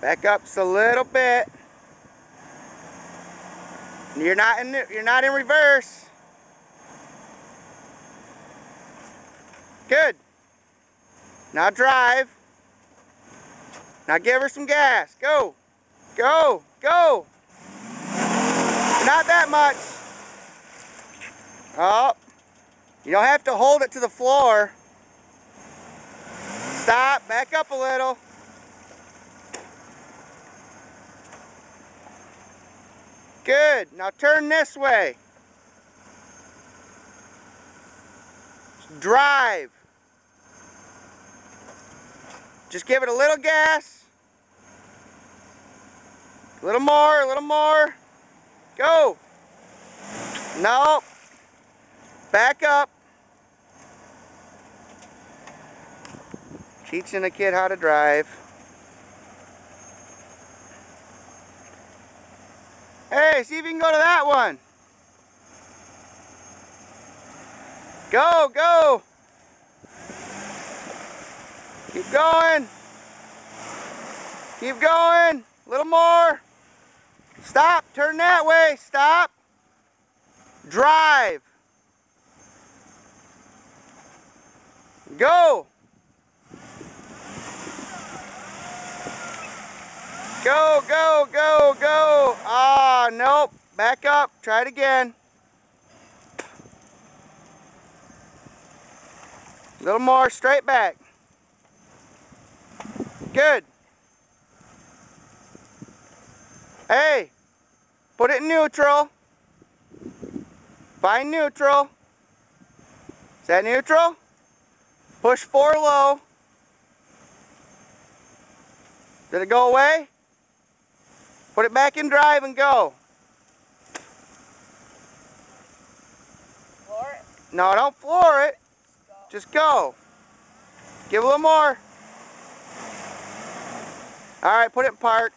Back up just a little bit. You're not in you're not in reverse. Good. Now drive. Now give her some gas. Go. Go. Go. Not that much. Oh. You don't have to hold it to the floor. Stop. Back up a little. Good. Now turn this way. Drive. Just give it a little gas. A little more, a little more. Go. No. Back up. Teaching a kid how to drive. Hey, see if you can go to that one. Go, go. Keep going. Keep going. A little more. Stop. Turn that way. Stop. Drive. Go. Go, go, go, go. Ah, nope. Back up. Try it again. A little more straight back. Good. Hey, put it in neutral. Find neutral. Is that neutral? Push four low. Did it go away? Put it back in drive and go. Floor it? No, don't floor it. Just go. Give a little more. All right, put it in park.